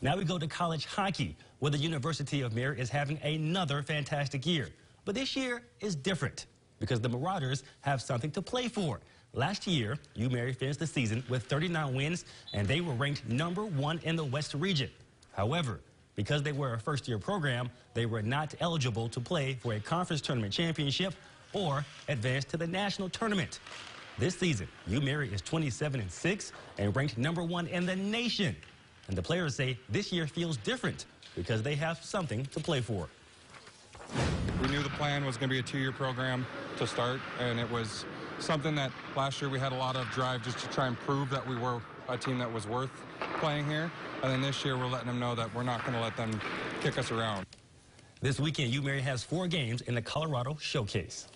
Now we go to college hockey, where the University of Mary is having another fantastic year. But this year is different because the Marauders have something to play for. Last year, UMary finished the season with 39 wins, and they were ranked number one in the West region. However, because they were a first-year program, they were not eligible to play for a conference tournament championship or advance to the national tournament. This season, UMary is 27 and 6 and ranked number one in the nation. And the players say this year feels different because they have something to play for. We knew the plan was going to be a two-year program to start, and it was something that last year we had a lot of drive just to try and prove that we were a team that was worth playing here. And then this year we're letting them know that we're not going to let them kick us around. This weekend, UMary has four games in the Colorado Showcase.